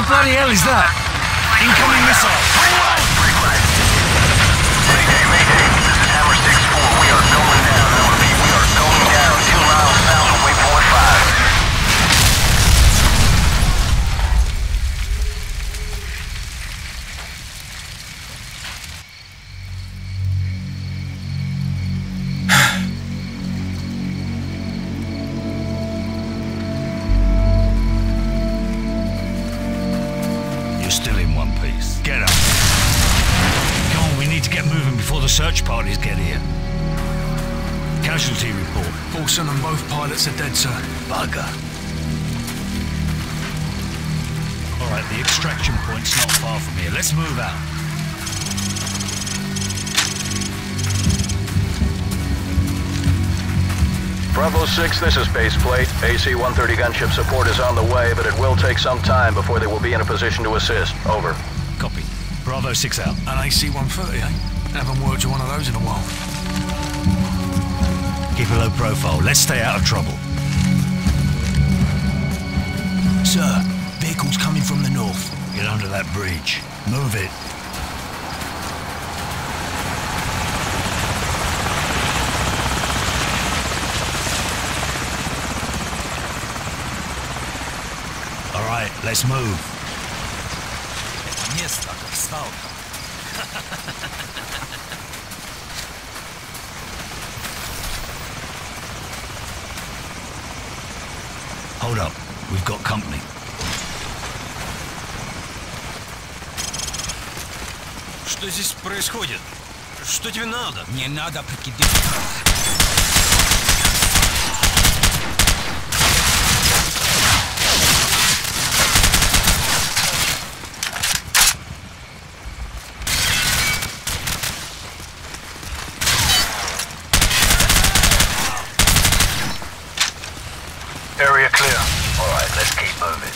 the bloody hell is that? Incoming missile. Both pilots dead, sir. Bugger. All right, the extraction point's not far from here. Let's move out. Bravo 6, this is Baseplate. AC-130 gunship support is on the way, but it will take some time before they will be in a position to assist. Over. Copy. Bravo 6 out. An AC-130, eh? Haven't worked with one of those in a while Keep a low profile. Let's stay out of trouble. Sir, vehicles coming from the north. Get under that bridge. Move it. All right, let's move. Место как свалка. Hold up. We've got company. Что здесь происходит? Что тебе надо? Не надо прикидываться. Area clear. All right, let's keep moving.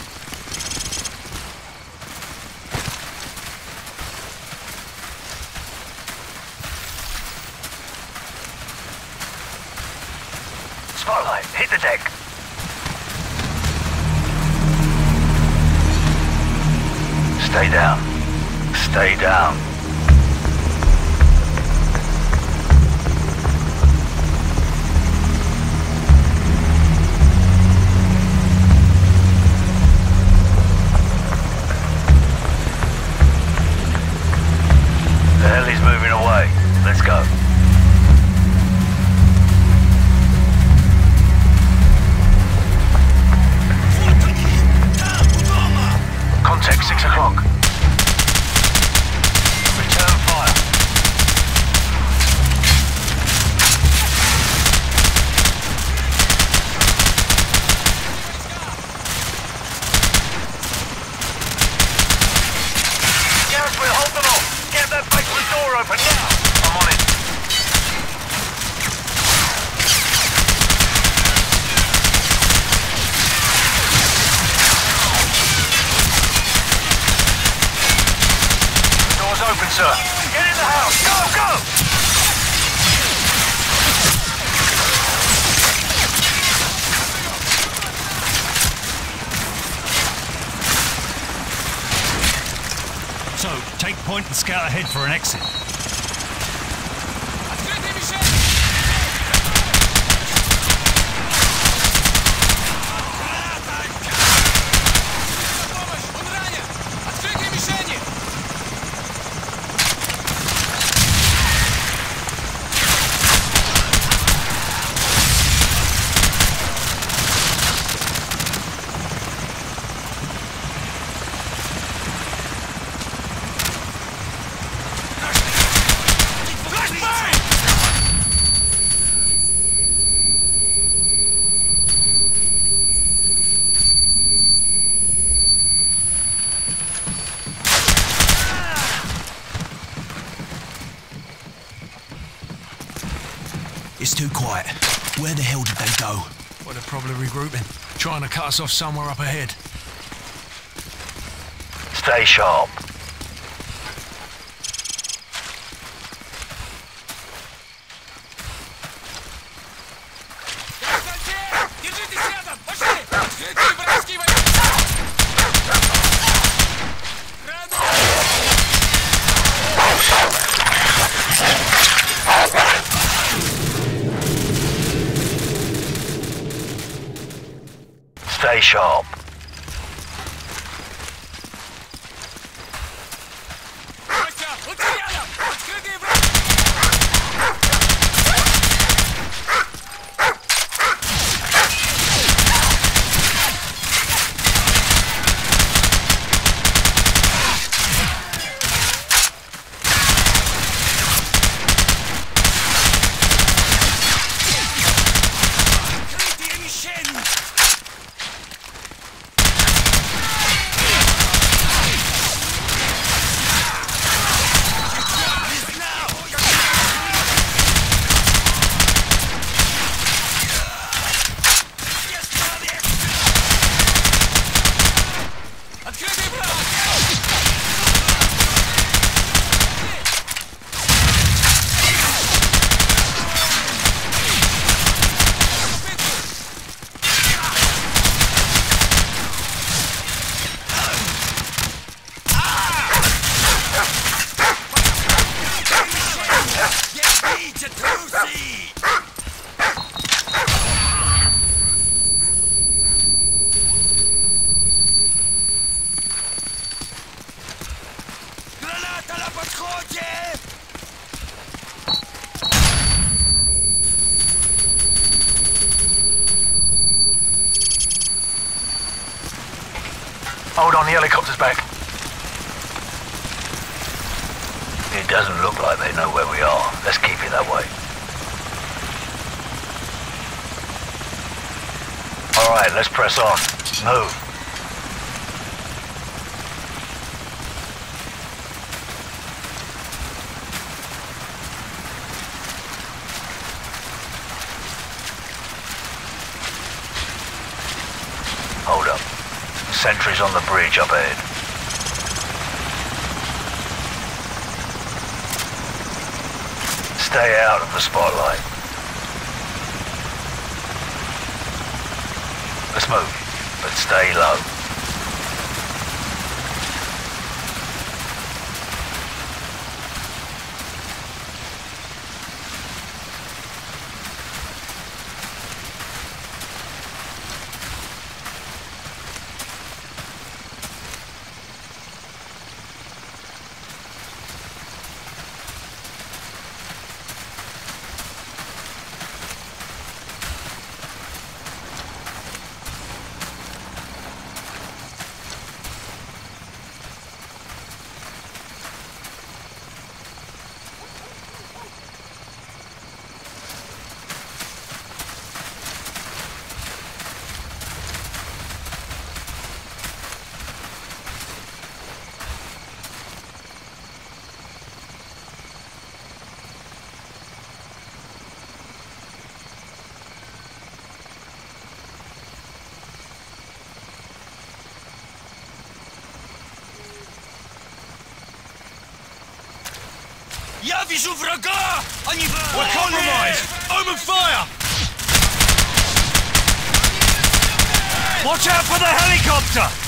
Spotlight, hit the deck. Stay down. Stay down. Sir. Get in the house. Go, go! Soap, take point and scout ahead for an exit. It's too quiet. Where the hell did they go? Well, they're probably regrouping. Trying to cut us off somewhere up ahead. Stay sharp. Hold on, the helicopter's back. It doesn't look like they know where we are. Let's keep it that way. Alright, let's press on. Move. Hold up. Sentries on the bridge up ahead. Stay out of the spotlight. Let's move, but stay low. Я вижу врага! Они... We're compromised! Open fire! Watch out for the helicopter!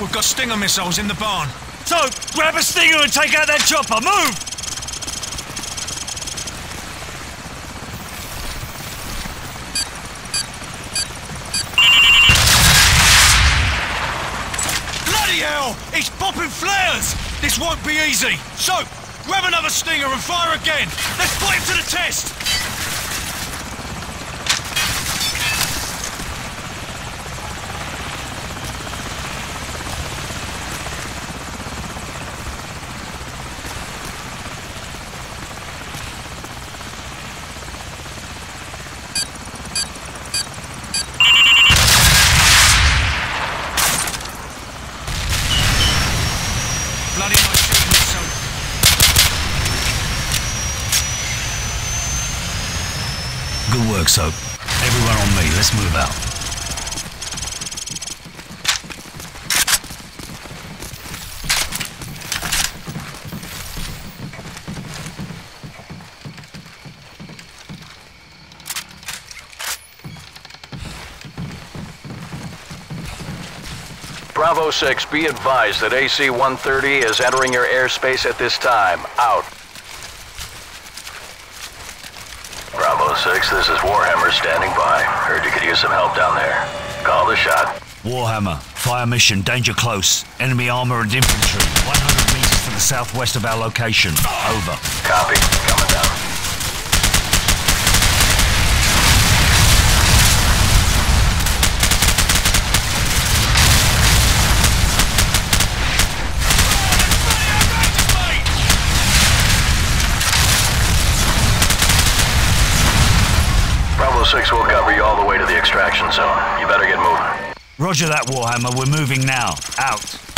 We've got Stinger missiles in the barn. Soap, grab a stinger and take out that chopper. Move! Bloody hell! He's popping flares! This won't be easy. Soap, grab another Stinger and fire again. Let's put him to the test. Bloody nice shooting missile. Soap. Everyone on me. Let's move out. Bravo 6, be advised that AC-130 is entering your airspace at this time. Out. Bravo 6, this is Warhammer standing by. Heard you could use some help down there. Call the shot. Warhammer, fire mission, danger close. Enemy armor and infantry. 100 meters to the southwest of our location. Over. Copy. Coming down. Bravo 6 will cover you all the way to the extraction zone. You better get moving. Roger that, Warhammer. We're moving now. Out.